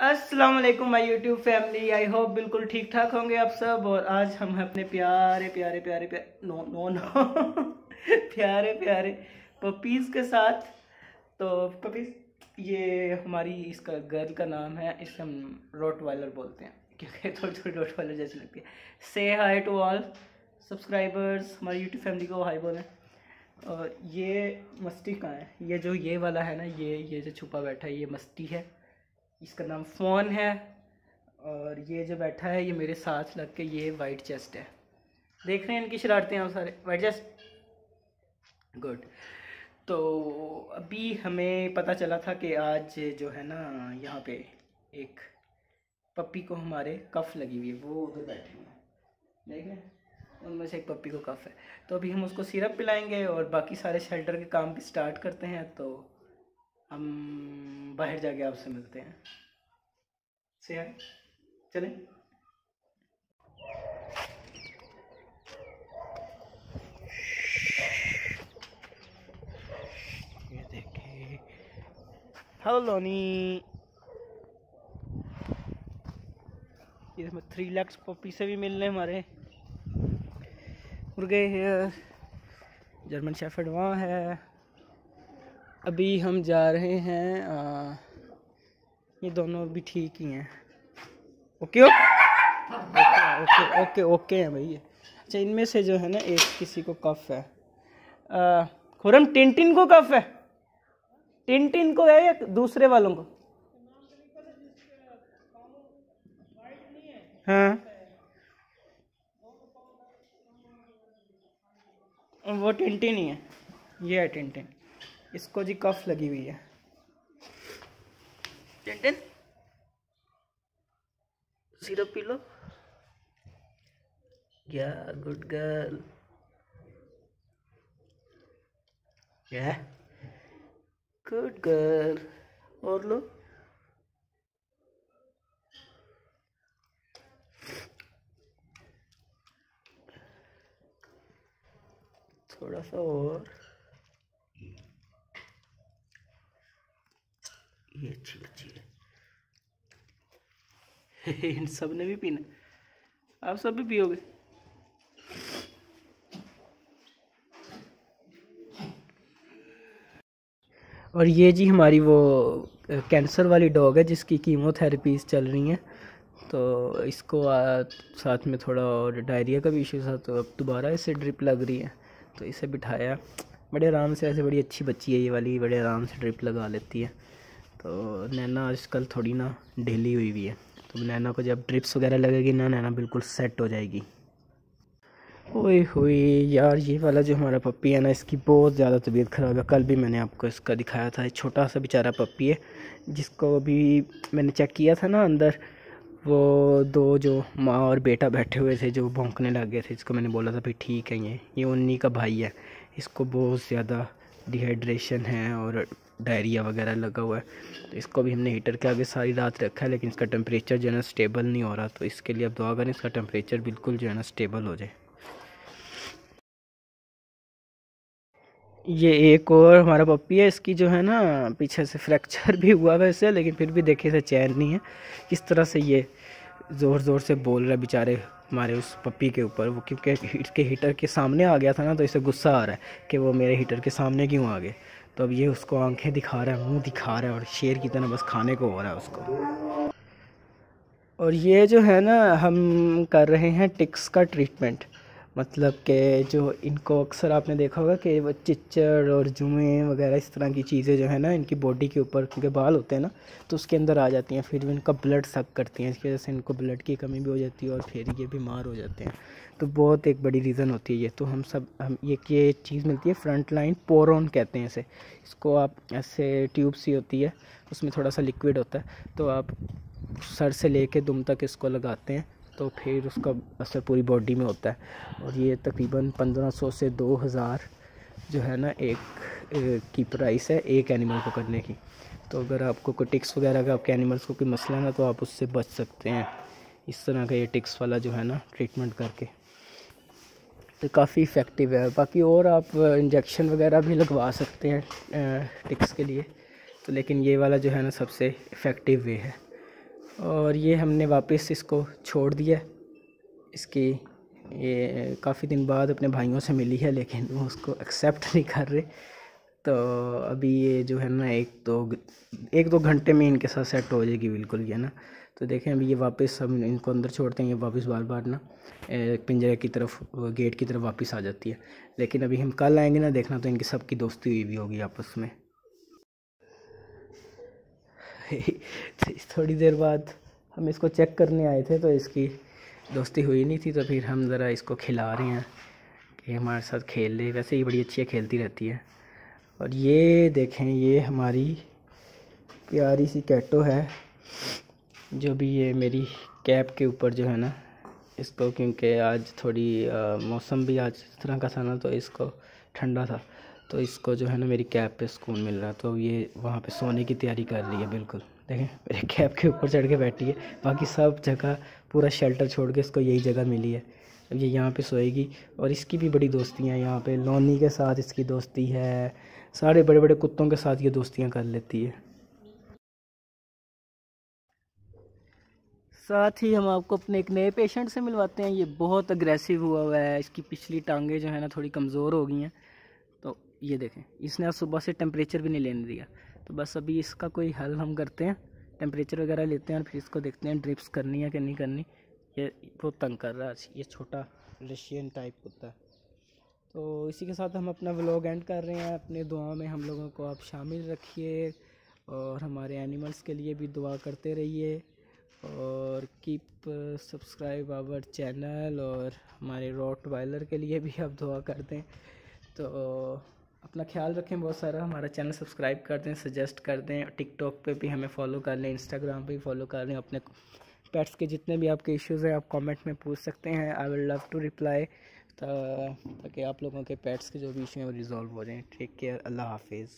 अस्सलाम वालेकुम my YouTube family I hope बिल्कुल ठीक ठाक होंगे आप सब, और आज हम अपने प्यारे प्यारे प्यारे प्यारे नो नो नो प्यारे प्यारे पपीज़ के साथ। तो पपीज़ ये हमारी इसका गर्ल का नाम है, इसे हम रोट वाइलर बोलते हैं, क्योंकि थोड़ी थोड़ी रोट वाइलर जैसी लगती है। Say hi to all subscribers हमारी यूट्यूब फैमिली को हाई बोलें। और ये मस्ती कहाँ है? ये जो ये वाला है ना, ये ये जो छुपा बैठा है, ये मस्ती है। इसका नाम फ़ोन है। और ये जो बैठा है, ये मेरे साथ लग के ये वाइट चेस्ट है। देख रहे हैं इनकी शरारतें हम सारे। वाइट चेस्ट गुड तो अभी हमें पता चला था कि आज जो है ना, यहाँ पे एक पप्पी को हमारे कफ लगी हुई है। वो उधर बैठे हुए हैं। देख रहे हैं? उनमें से एक पप्पी को कफ है। तो अभी हम उसको सिरप पिलाएँगे और बाकी सारे शेल्टर के काम भी स्टार्ट करते हैं तो हम बाहर जाके आपसे मिलते हैं। से आए? चलें? हेलो लोनी। इसमें थ्री लैक्स पपी से भी मिलने हमारे। मुर्गे हेयर जर्मन शेफर्ड वहाँ है। अभी हम जा रहे हैं आ, ये दोनों भी ठीक ही हैं। Okay okay okay okay okay हैं भाई अच्छा इनमें से जो है ना एक किसी को कफ है। खुरम टिन को कफ है? टिन टिन को है या दूसरे वालों को? हाँ। वो टिन ही है। ये है टिन टिन इसको जी कफ लगी हुई है। टेंटन सिरप पी लो। क्या गुड गर्ल क्या गुड गर्ल और लो। थोड़ा सा और। ये अच्छी बच्ची है इन सबने भी पीना। आप सब भी पियोगे? और ये जी हमारी वो कैंसर वाली डॉग है जिसकी कीमोथेरेपीज चल रही हैं। तो इसको आ, साथ में थोड़ा और डायरिया का भी इशू था तो अब दोबारा इसे ड्रिप लग रही है तो इसे बिठाया। बड़े आराम से ऐसे बड़ी अच्छी बच्ची है ये वाली बड़े आराम से ड्रिप लगा लेती है। तो नैना आजकल थोड़ी ना ढीली हुई हुई है। तो नैना को जब ड्रिप्स वगैरह लगेगी ना, नैना बिल्कुल सेट हो जाएगी। ओए हुई यार, ये वाला जो हमारा पप्पी है ना, इसकी बहुत ज़्यादा तबीयत ख़राब है। कल भी मैंने आपको इसका दिखाया था छोटा सा बेचारा पप्पी है, जिसको अभी मैंने चेक किया था ना अंदर, वो दो जो माँ और बेटा बैठे हुए थे, जो भौंकने लग गए थे, इसको मैंने बोला था, भाई ठीक है ये ये उन्हीं का भाई है। इसको बहुत ज़्यादा डिहाइड्रेशन है और डायरिया वगैरह लगा हुआ है। तो इसको भी हमने हीटर के आगे सारी रात रखा है, लेकिन इसका टेम्परेचर जो है ना स्टेबल नहीं हो रहा। तो इसके लिए अब दुआ करें इसका टेम्परेचर बिल्कुल जो है ना स्टेबल हो जाए। ये एक और हमारा पप्पी है, इसकी जो है ना पीछे से फ्रैक्चर भी हुआ वैसे, लेकिन फिर भी देखे से चैन नहीं है। किस तरह से ये ज़ोर ज़ोर से बोल रहा बेचारे हमारे उस पप्पी के ऊपर, वो क्योंकि इसके हीटर के सामने आ गया था ना तो इसे गुस्सा आ रहा है कि वो मेरे हीटर के सामने क्यों आ गए। तो अब ये उसको आँखें दिखा रहा है, मुँह दिखा रहा है और शेर की तरह बस खाने को हो रहा है उसको। और ये जो है ना, हम कर रहे हैं टिक्स का ट्रीटमेंट मतलब कि जो इनको अक्सर आपने देखा होगा कि वो चिच्चड़ और जुएँ वगैरह इस तरह की चीज़ें जो है ना, इनकी बॉडी के ऊपर, क्योंकि बाल होते हैं ना तो उसके अंदर आ जाती हैं, फिर भी इनका ब्लड सक करती हैं, इसकी वजह से इनको ब्लड की कमी भी हो जाती है और फिर ये बीमार हो जाते हैं। तो बहुत एक बड़ी रीज़न होती है ये। तो हम सब, हम ये ये चीज़ मिलती है फ्रंट लाइन पोरोन कहते हैं इसे। इसको आप ऐसे ट्यूब सी होती है, उसमें थोड़ा सा लिक्विड होता है तो आप सर से लेके दुम तक इसको लगाते हैं। तो फिर उसका असर पूरी बॉडी में होता है। और ये तकरीबन 1500 से 2000 जो है ना, एक की प्राइस है एक एनिमल को करने की। तो अगर आपको कोई टिक्स वगैरह का, आपके एनिमल्स को कोई मसला ना तो आप उससे बच सकते हैं। इस तरह का ये टिक्स वाला जो है ना ट्रीटमेंट करके। तो काफ़ी इफ़ेक्टिव है। बाकी और आप इंजेक्शन वगैरह भी लगवा सकते हैं टिक्स के लिए। तो लेकिन ये वाला जो है ना, सबसे इफ़ेक्टिव वे है। और ये हमने वापस इसको छोड़ दिया। इसकी ये काफ़ी दिन बाद अपने भाइयों से मिली है, लेकिन वो उसको एक्सेप्ट नहीं कर रहे। तो अभी ये जो है ना, एक दो एक दो घंटे में इनके साथ सेट हो जाएगी बिल्कुल, ये ना। तो देखें, अभी ये वापस हम इनको अंदर छोड़ते हैं, ये वापस बार बार ना पिंजरे की तरफ़ गेट की तरफ़ वापस आ जाती है। लेकिन अभी हम कल आएँगे ना, देखना तो इनकी सबकी दोस्ती हुई भी होगी आपस में। थोड़ी देर बाद हम इसको चेक करने आए थे तो इसकी दोस्ती हुई नहीं थी तो फिर हम ज़रा इसको खिला रहे हैं कि हमारे साथ खेल ले वैसे ही बड़ी अच्छी है खेलती रहती है। और ये देखें ये हमारी प्यारी सी कैटो है जो भी ये मेरी कैप के ऊपर जो है ना इसको क्योंकि आज थोड़ी आ, मौसम भी आज इस तरह का था ना तो इसको ठंडा था। तो इसको जो है ना मेरी कैप पे सुकून मिल रहा तो ये वहाँ पे सोने की तैयारी कर रही है, बिल्कुल। देखें, मेरे कैप के ऊपर चढ़ के बैठी है। बाकी सब जगह, पूरा शेल्टर छोड़ के इसको यही जगह मिली है। अब ये यहाँ पे सोएगी और इसकी भी बड़ी दोस्तियाँ यहाँ पे। लोनी के साथ इसकी दोस्ती है, सारे बड़े बड़े कुत्तों के साथ ये दोस्तियाँ कर लेती है। साथ ही हम आपको अपने एक नए पेशेंट से मिलवाते हैं। ये बहुत अग्रेसिव हुआ हुआ है। इसकी पिछली टांगें जो है ना थोड़ी कमज़ोर हो गई हैं। ये देखें, इसने आज सुबह से टेम्परेचर भी नहीं लेने दिया। तो बस अभी इसका कोई हल हम करते हैं टेम्परेचर वगैरह लेते हैं और फिर इसको देखते हैं ड्रिप्स करनी है कि नहीं करनी। ये बहुत तंग कर रहा है, ये छोटा रशियन टाइप होता है तो इसी के साथ हम अपना व्लॉग एंड कर रहे हैं। अपने दुआ में हम लोगों को आप शामिल रखिए और हमारे एनिमल्स के लिए भी दुआ करते रहिए। और कीप सब्सक्राइब आवर चैनल और हमारे रॉट वायलर के लिए भी आप दुआ कर दें। तो अपना ख्याल रखें, बहुत सारा हमारा चैनल सब्सक्राइब कर दें सजेस्ट कर दें टिकटॉक पे भी हमें फॉलो कर लें इंस्टाग्राम पे भी फॉलो कर लें, अपने पेट्स के जितने भी आपके इश्यूज़ हैं, आप कमेंट में पूछ सकते हैं I will love to reply ताकि आप लोगों के पेट्स के जो भी इशू हैं, वो रिजॉल्व हो जाएँ। टेक केयर अल्लाह हाफिज़